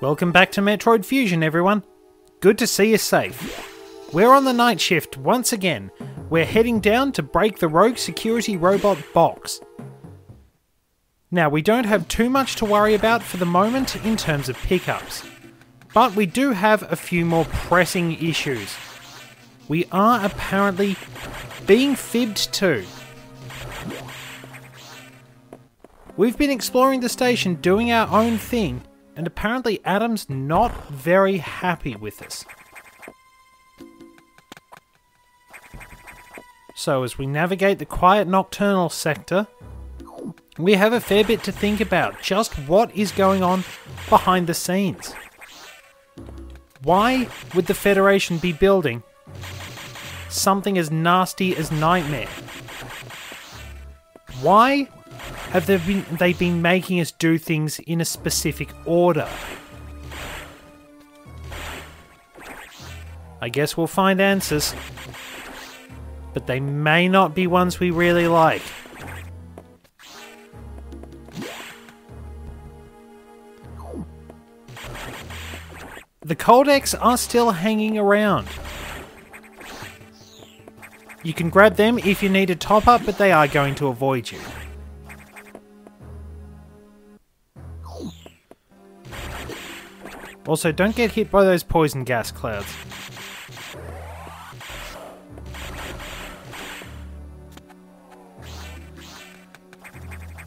Welcome back to Metroid Fusion, everyone. Good to see you safe. We're on the night shift once again. We're heading down to break the rogue security robot box. Now, we don't have too much to worry about for the moment in terms of pickups, but we do have a few more pressing issues. We are apparently being fibbed to. We've been exploring the station doing our own thing, and apparently Adam's not very happy with us. So, as we navigate the quiet nocturnal sector, we have a fair bit to think about just what is going on behind the scenes. Why would the Federation be building something as nasty as Nightmare? Why have they been, they been making us do things in a specific order? I guess we'll find answers. But they may not be ones we really like. The codex are still hanging around. You can grab them if you need a top up, but they are going to avoid you. Also, don't get hit by those poison gas clouds.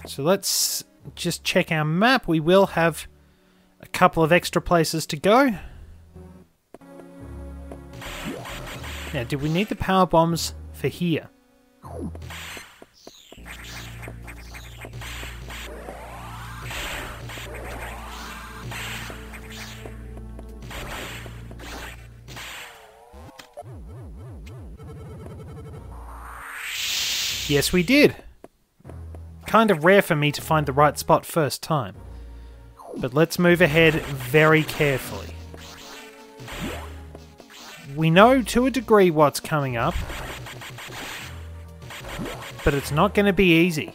So let's just check our map. We will have a couple of extra places to go. Now, do we need the power bombs for here? Yes, we did. Kind of rare for me to find the right spot first time. But let's move ahead very carefully. We know to a degree what's coming up, but it's not going to be easy.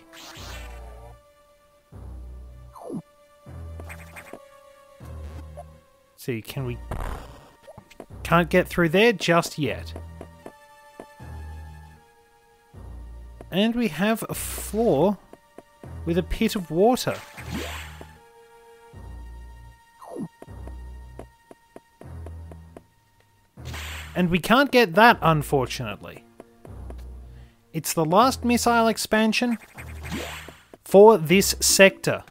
See, can we... Can't get through there just yet. And we have a floor with a pit of water. And we can't get that, unfortunately. It's the last missile expansion for this sector.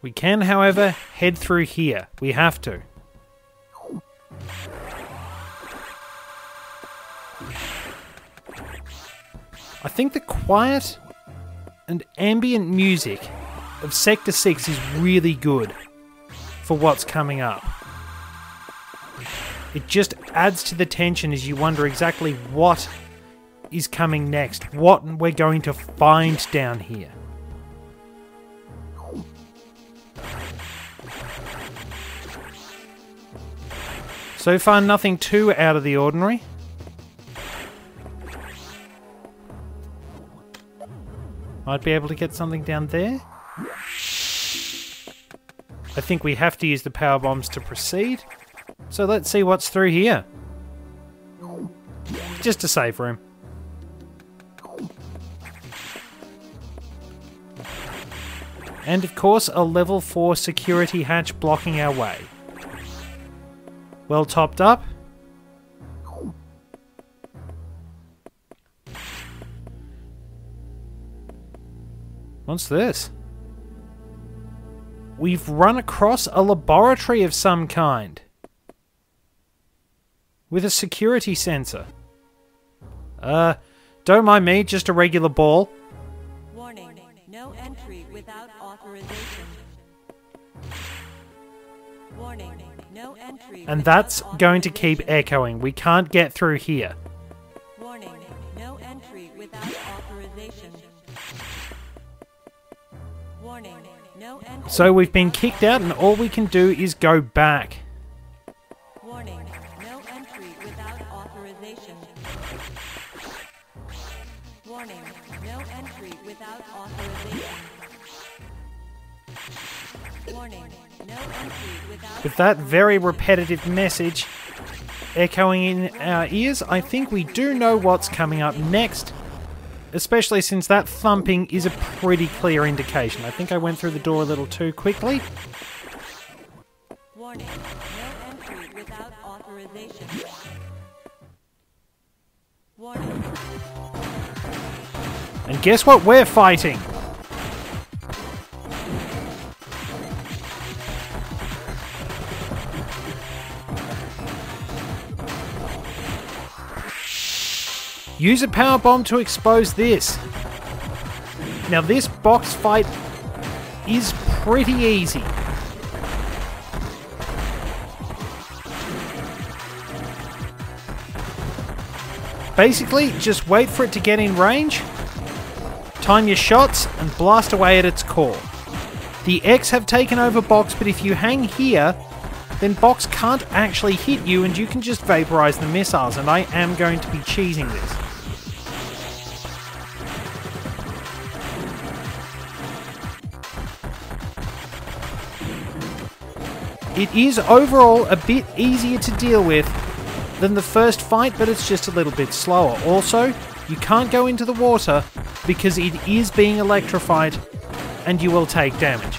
We can, however, head through here. We have to. I think the quiet and ambient music of Sector 6 is really good for what's coming up. It just adds to the tension as you wonder exactly what is coming next, what we're going to find down here. So far, nothing too out of the ordinary. Might be able to get something down there. I think we have to use the power bombs to proceed. So let's see what's through here. Just a save room. And of course, a level 4 security hatch blocking our way. Well topped up. What's this? We've run across a laboratory of some kind. With a security sensor. Uh, don't mind me, just a regular ball. Warning, no entry without authorization. Warning, no entry And that's going to keep echoing. We can't get through here. So we've been kicked out and all we can do is go back. Warning, no entry without authorization. Warning, no entry without authorization. Warning, no entry without With that very repetitive message echoing in our ears, I think we do know what's coming up next. Especially since that thumping is a pretty clear indication. I think I went through the door a little too quickly. warning, no entry without authorization. Warning, And guess what we're fighting? Use a power bomb to expose this. Now this box fight is pretty easy. Basically, just wait for it to get in range, time your shots, and blast away at its core. The X have taken over Box, but if you hang here, then Box can't actually hit you and you can just vaporize the missiles, and I am going to be cheesing this. It is overall a bit easier to deal with than the first fight, but it's just a little bit slower. Also, you can't go into the water because it is being electrified and you will take damage.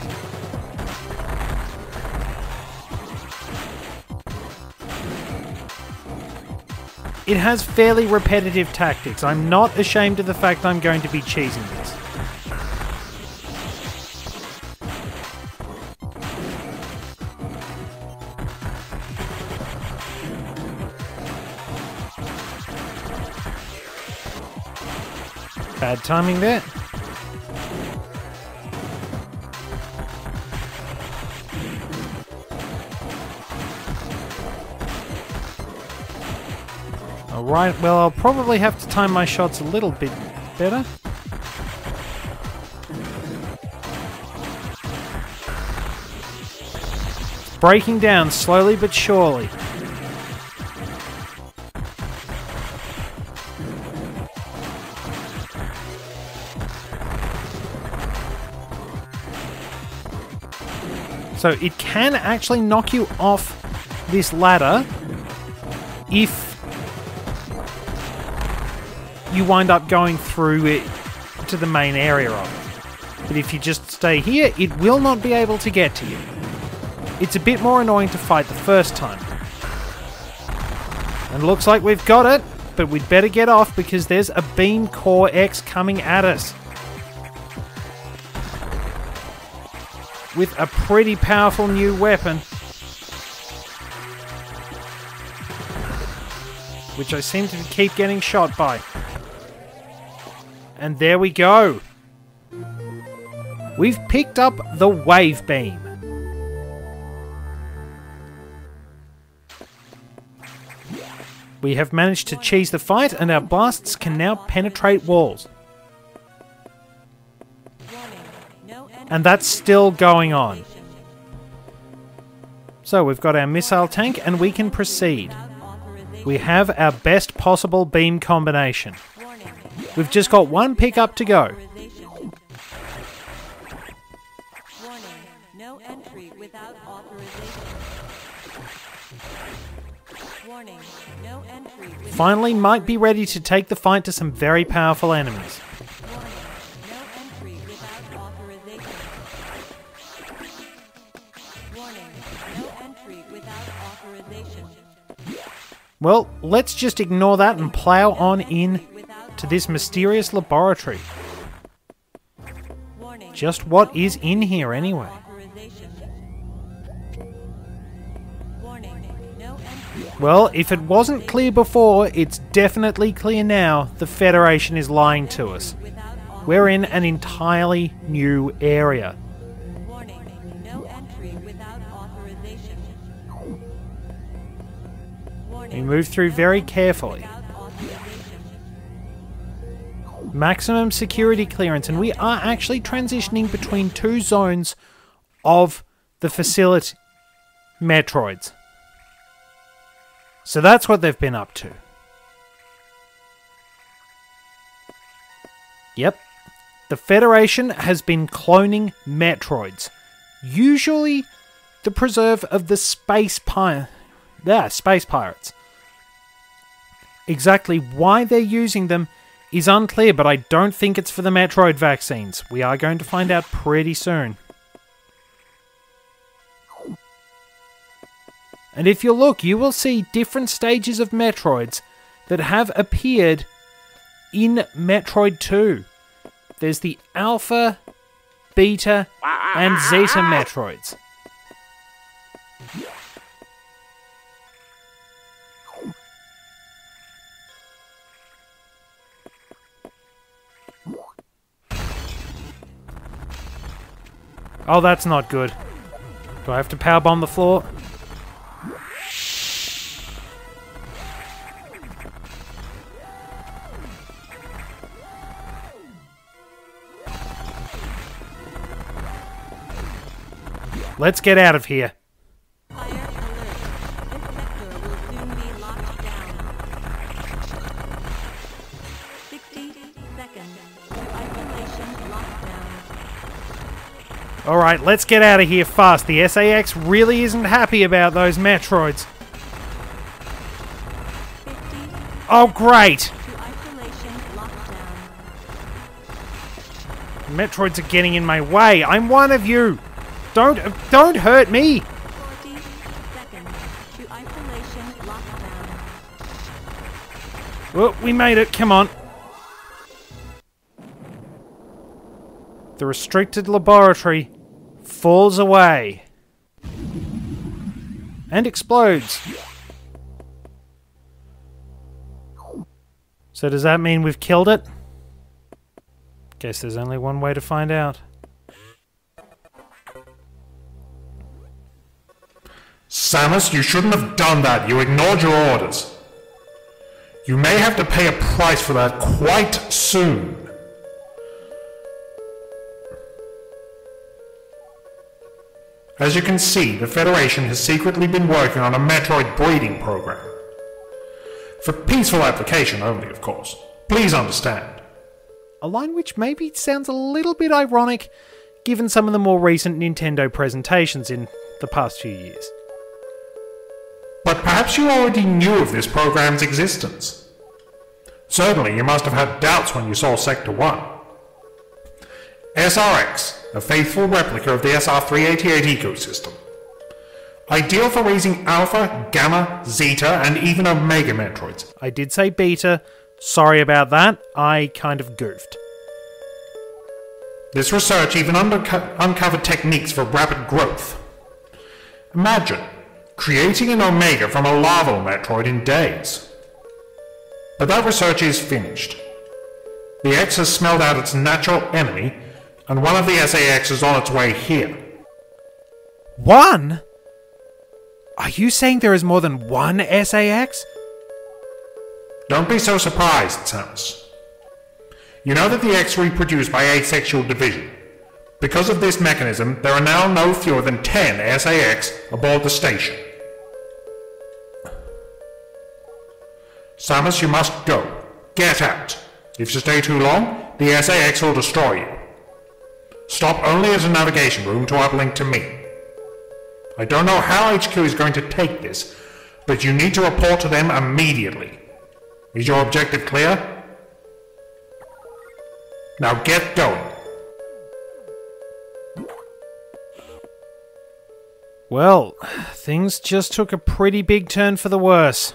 It has fairly repetitive tactics. I'm not ashamed of the fact I'm going to be cheesing. Bad timing there. Alright, well, I'll probably have to time my shots a little bit better. Breaking down slowly but surely. So it can actually knock you off this ladder if you wind up going through it to the main area of it. But if you just stay here, it will not be able to get to you. It's a bit more annoying to fight the first time. And looks like we've got it, but we'd better get off because there's a Beam Core X coming at us. With a pretty powerful new weapon. Which I seem to keep getting shot by. And there we go. We've picked up the wave beam. We have managed to cheese the fight and our blasts can now penetrate walls. And that's still going on. So we've got our missile tank and we can proceed. We have our best possible beam combination. We've just got one pickup to go. Finally, might be ready to take the fight to some very powerful enemies. Well, let's just ignore that and plow on in to this mysterious laboratory. Just what is in here anyway? Well, if it wasn't clear before, it's definitely clear now. The Federation is lying to us. We're in an entirely new area. We move through very carefully. Maximum security clearance, and we are actually transitioning between two zones of the facility. Metroids. So that's what they've been up to. Yep. The Federation has been cloning Metroids. usually the preserve of the space pi- yeah, space pirates. Exactly why they're using them is unclear, but I don't think it's for the Metroid vaccines. We are going to find out pretty soon. And if you look, you will see different stages of Metroids that have appeared in Metroid 2. There's the Alpha, Beta, and Zeta Metroids. Oh, that's not good. Do I have to power bomb the floor? Let's get out of here. Alright, let's get out of here fast. The SAX really isn't happy about those Metroids. Oh, great! Metroids are getting in my way. I'm one of you. Don't don't hurt me. 40 seconds to isolation lockdown. Well, we made it. Come on. The restricted laboratory falls away and explodes. So does that mean we've killed it? Guess there's only one way to find out. Samus, you shouldn't have done that. You ignored your orders. You may have to pay a price for that quite soon. As you can see, the Federation has secretly been working on a Metroid breeding program. For peaceful application only, of course. Please understand. A line which maybe sounds a little bit ironic given some of the more recent Nintendo presentations in the past few years. But perhaps you already knew of this program's existence. Certainly, you must have had doubts when you saw Sector 1. SRX, a faithful replica of the SR388 ecosystem. Ideal for raising Alpha, Gamma, Zeta, and even Omega Metroids. I did say beta. Sorry about that. I kind of goofed. This research even uncovered techniques for rapid growth. Imagine creating an Omega from a larval Metroid in days. But that research is finished. The X has smelled out its natural enemy, and one of the SAX is on its way here. One? Are you saying there is more than one SAX? Don't be so surprised, Samus. You know that the X reproduce by asexual division. Because of this mechanism, there are now no fewer than 10 SAX aboard the station. Samus, you must go. Get out. If you stay too long, the SAX will destroy you. Stop only as a navigation room to uplink to me. I don't know how HQ is going to take this, but you need to report to them immediately. Is your objective clear? Now get going. Well, things just took a pretty big turn for the worse.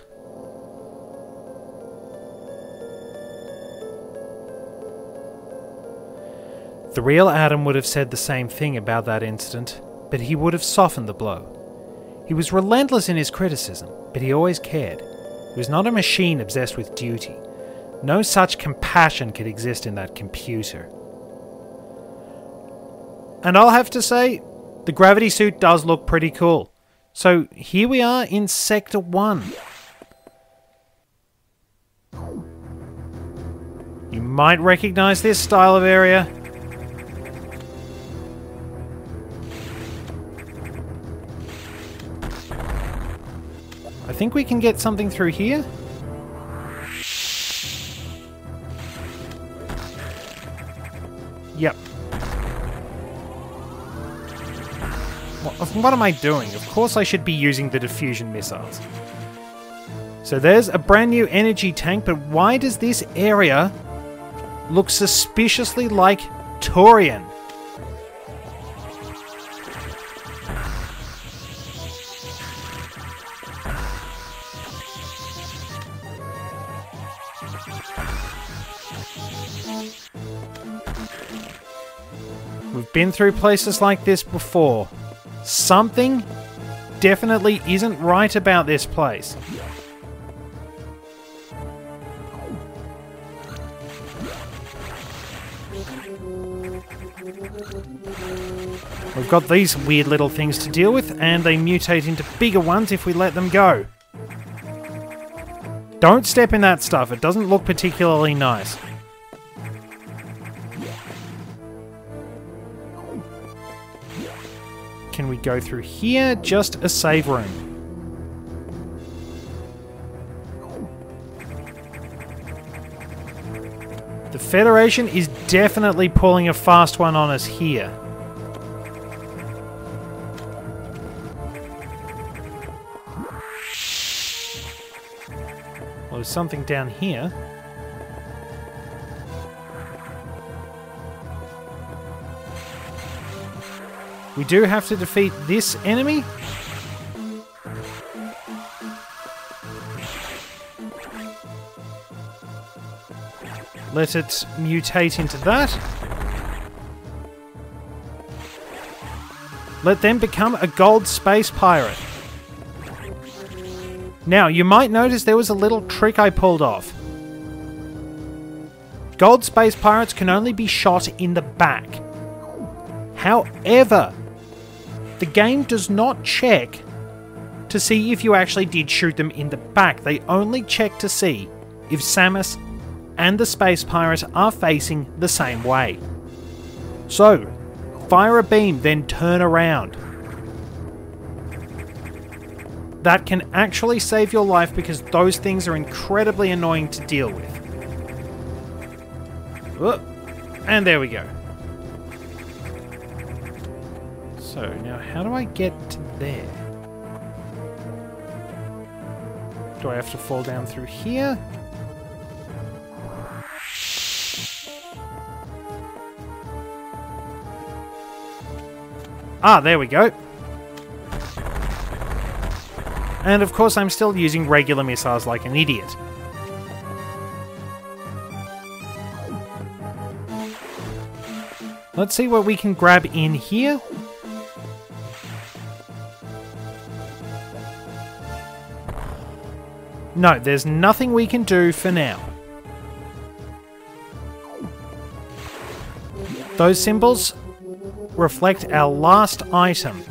The real Adam would have said the same thing about that incident, but he would have softened the blow. He was relentless in his criticism, but he always cared. He was not a machine obsessed with duty. No such compassion could exist in that computer. And I'll have to say, the gravity suit does look pretty cool. So here we are in Sector 1. You might recognize this style of area. Think we can get something through here. Yep. What, am I doing? Of course I should be using the diffusion missiles. So there's a brand new energy tank, but why does this area look suspiciously like Tourian? Been through places like this before. Something definitely isn't right about this place. We've got these weird little things to deal with, and they mutate into bigger ones if we let them go. Don't step in that stuff, it doesn't look particularly nice. Can we go through here? Just a save room. The Federation is definitely pulling a fast one on us here. Well, there's something down here. We do have to defeat this enemy. Let it mutate into that. Let them become a gold space pirate. Now, you might notice there was a little trick I pulled off. Gold space pirates can only be shot in the back. However, the game does not check to see if you actually did shoot them in the back. They only check to see if Samus and the space pirate are facing the same way. So, fire a beam, then turn around. That can actually save your life because those things are incredibly annoying to deal with. And there we go. So, now how do I get to there? Do I have to fall down through here? Ah, there we go. And of course I'm still using regular missiles like an idiot. Let's see what we can grab in here. No, there's nothing we can do for now. Those symbols reflect our last item,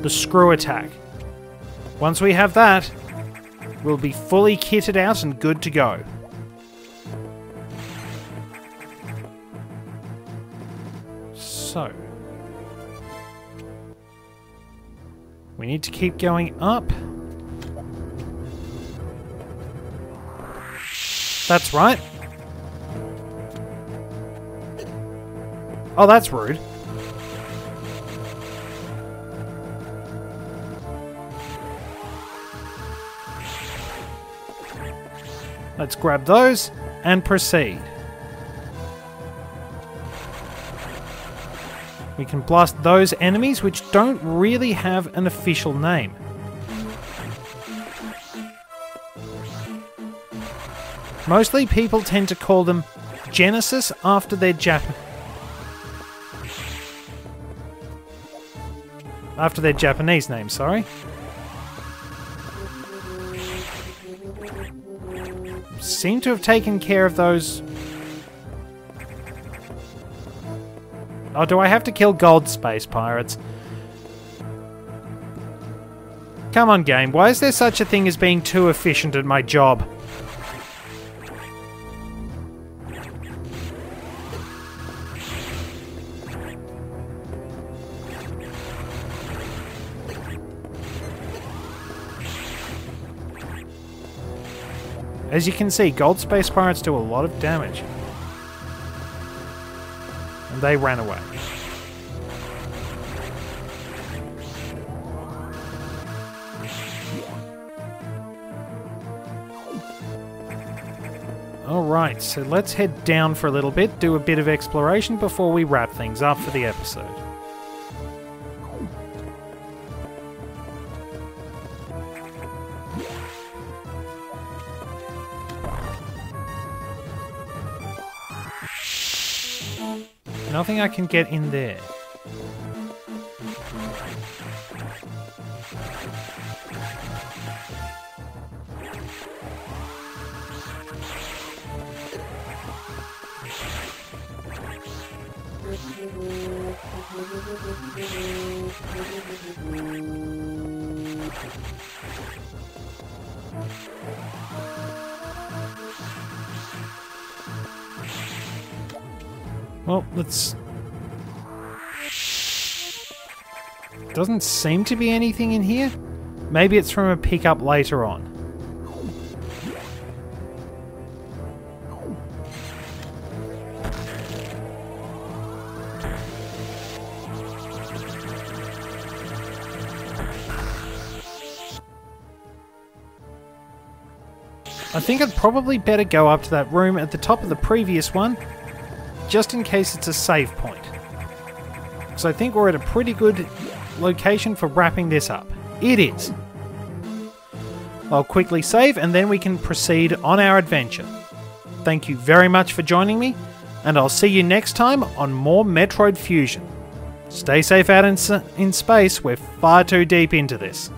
the screw attack. Once we have that, we'll be fully kitted out and good to go. So... We need to keep going up. That's right. Oh, that's rude. Let's grab those and proceed. We can blast those enemies which don't really have an official name. Mostly people tend to call them Genesis after their Jap after their Japanese name, sorry. Seem to have taken care of those. Oh, do I have to kill gold space pirates? Come on, game. Why is there such a thing as being too efficient at my job? As you can see, gold space pirates do a lot of damage. And they ran away. Alright, so let's head down for a little bit, do a bit of exploration before we wrap things up for the episode. Nothing I can get in there. Well, let's... Doesn't seem to be anything in here. Maybe it's from a pickup later on. I think I'd probably better go up to that room at the top of the previous one, just in case it's a save point. So I think we're at a pretty good location for wrapping this up. It is. I'll quickly save and then we can proceed on our adventure. Thank you very much for joining me, and I'll see you next time on more Metroid Fusion. Stay safe out in, in space, we're far too deep into this.